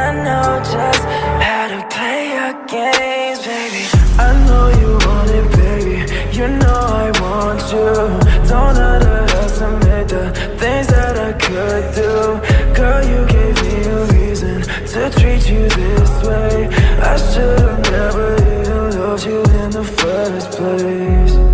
I know just how to play your games, baby. I know you want it, baby. You know I want you. Don't underestimate the things that I could do. Girl, you gave me a reason to treat you this way. I should've never even loved you in the first place.